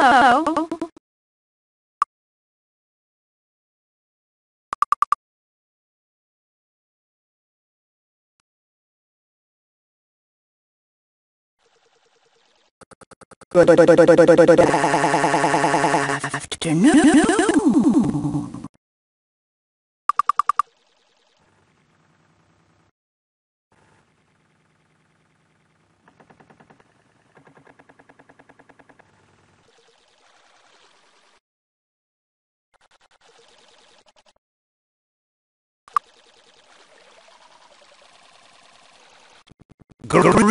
Hello. Good afternoon. Hello.